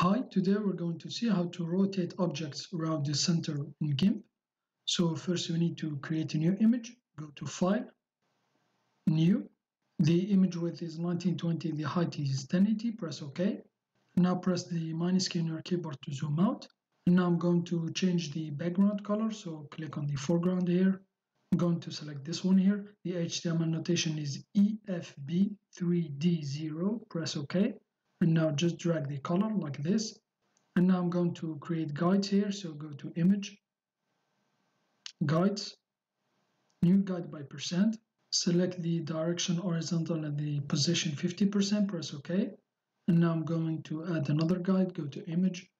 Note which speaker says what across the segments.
Speaker 1: Hi, today we're going to see how to rotate objects around the center in GIMP. So first we need to create a new image. Go to File, New. The image width is 1920, the height is 1080, press OK. Now press the minus key on your keyboard to zoom out. Now I'm going to change the background color, so click on the foreground here. I'm going to select this one here. The HTML notation is EFB3D0, press OK and now just drag the color like this. And now I'm going to create guides here. So go to image guides new guide by percent. Select the direction horizontal and the position 50% press ok. And now I'm going to add another guide. Go to image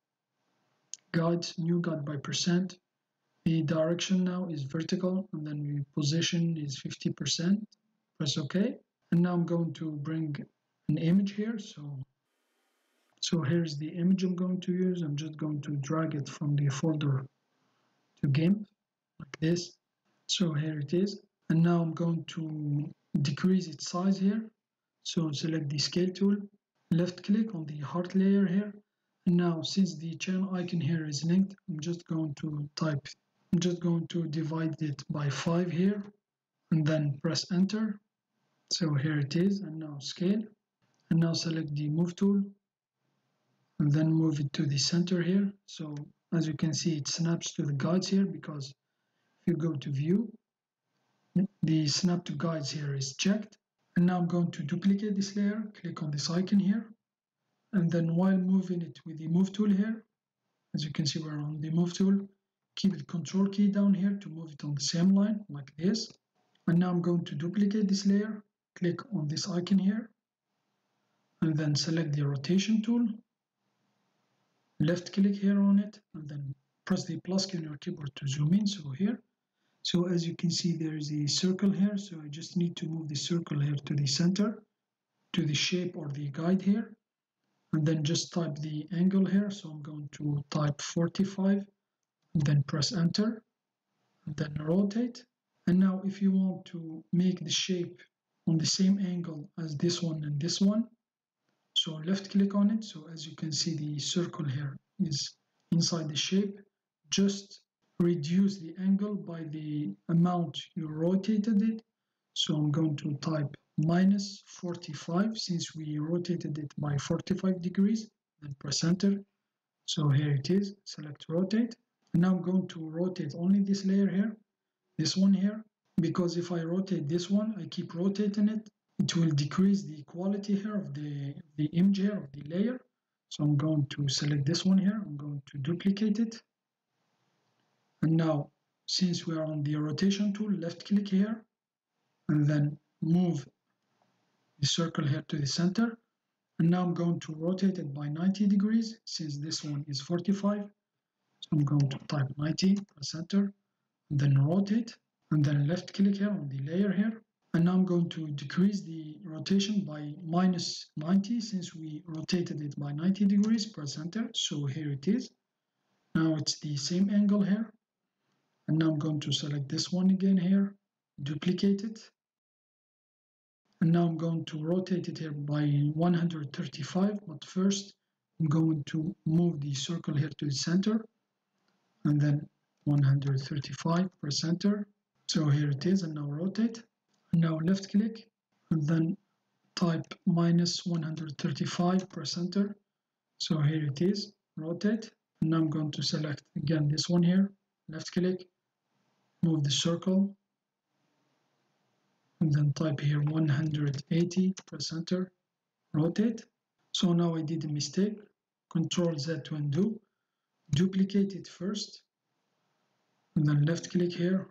Speaker 1: guides new guide by percent. The direction now is vertical and then the position is 50% press ok. And now I'm going to bring an image here. So so here's the image I'm going to use. I'm just going to drag it from the folder to GIMP like this. So here it is. And now I'm going to decrease its size here. So select the scale tool, left click on the heart layer here. And now since the chain icon here is linked, I'm just going to type, I'm just going to divide it by five here and then press enter. So here it is and now scale and now select the move tool and then move it to the center here. So as you can see it snaps to the guides here because if you go to view the snap to guides here is checked. And now I'm going to duplicate this layer click on this icon here. And then while moving it with the move tool here as you can see we're on the move tool keep the control key down here to move it on the same line like this. And now I'm going to duplicate this layer click on this icon here and then select the rotation tool left click here on it and then press the plus key on your keyboard to zoom in so here. So as you can see there is a circle here so I just need to move the circle here to the center to the shape or the guide here and then just type the angle here. So I'm going to type 45 and then press enter and then rotate. And now if you want to make the shape on the same angle as this one and this one so left click on it. So as you can see the circle here is inside the shape. Just reduce the angle by the amount you rotated it. So I'm going to type minus 45 since we rotated it by 45 degrees then press enter. So here it is. Select rotate. And now I'm going to rotate only this layer here this one here. Because if I rotate this one I keep rotating it it will decrease the quality here of the, the image here of the layer. So I'm going to select this one here. I'm going to duplicate it. And now, since we are on the rotation tool, left click here, and then move the circle here to the center. And now I'm going to rotate it by 90 degrees, since this one is 45. So I'm going to type 90, press enter, and then rotate, and then left click here on the layer here, and now I'm going to decrease the rotation by minus 90 since we rotated it by 90 degrees per center. So here it is. Now it's the same angle here. And now I'm going to select this one again here duplicate it. And now I'm going to rotate it here by 135 but first I'm going to move the circle here to the center. And then 135 per center. So here it is and now rotate now left click and then type minus 135 press enter so here it is rotate. And I'm going to select again this one here. Left click move the circle. And then type here 180 press enter rotate. So now I did a mistake. Control Z to undo duplicate it first. And then left click here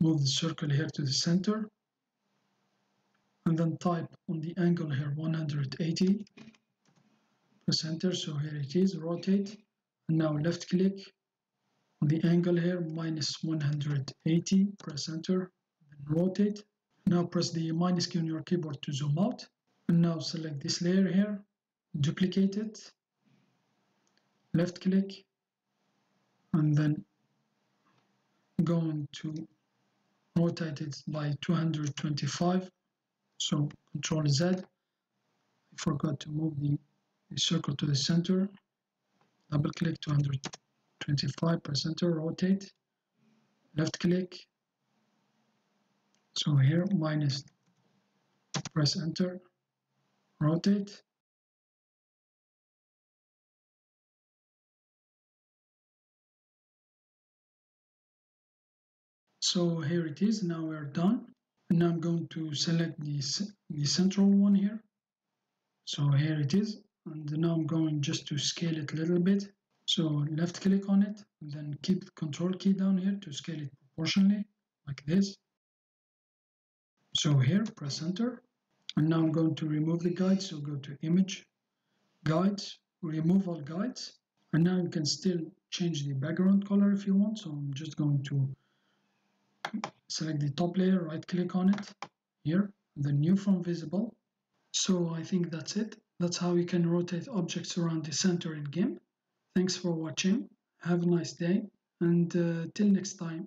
Speaker 1: move the circle here to the center and then type on the angle here 180 press enter so here it is rotate and now left click on the angle here minus 180 press enter rotate. Now press the minus key on your keyboard to zoom out and now select this layer here duplicate it left click and then going to rotate it by 225 so Control Z. I forgot to move the, the circle to the center. double click 225 press enter rotate. Left click. So here minus press enter. Rotate. So here it is. Now we're done. and now I'm going to select the, the central one here. So here it is and now I'm going just to scale it a little bit. So left click on it and then keep the control key down here to scale it proportionally like this. So here press enter. And now I'm going to remove the guide so go to image guides remove all guides. And now you can still change the background color if you want so I'm just going to select the top layer right click on it here the new from visible. So I think that's it. That's how you can rotate objects around the center in GIMP. Thanks for watching. Have a nice day and uh, till next time